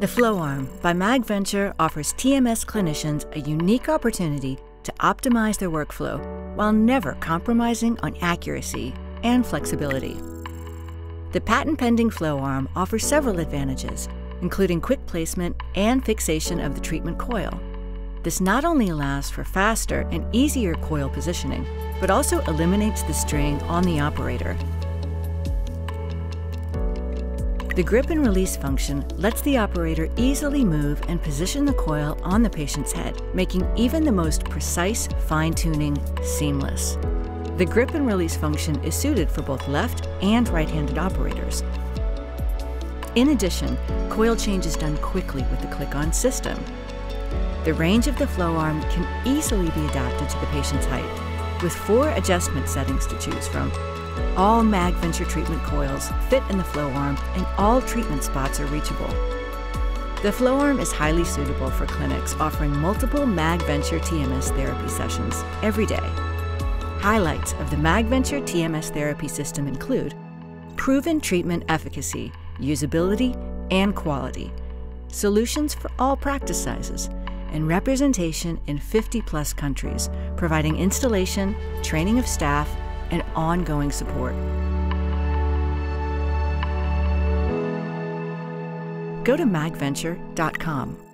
The FlowArm by MagVenture offers TMS clinicians a unique opportunity to optimize their workflow while never compromising on accuracy and flexibility. The patent pending FlowArm offers several advantages, including quick placement and fixation of the treatment coil. This not only allows for faster and easier coil positioning, but also eliminates the strain on the operator. The grip and release function lets the operator easily move and position the coil on the patient's head, making even the most precise fine tuning seamless. The grip and release function is suited for both left and right handed operators. In addition, coil change is done quickly with the click on system. The range of the flow arm can easily be adapted to the patient's height, with four adjustment settings to choose from. All MagVenture treatment coils fit in the flow arm and all treatment spots are reachable. The flow arm is highly suitable for clinics offering multiple MagVenture TMS therapy sessions every day. Highlights of the MagVenture TMS therapy system include proven treatment efficacy, usability, and quality, solutions for all practice sizes, and representation in 50 plus countries, providing installation, training of staff, and ongoing support. Go to magventure.com.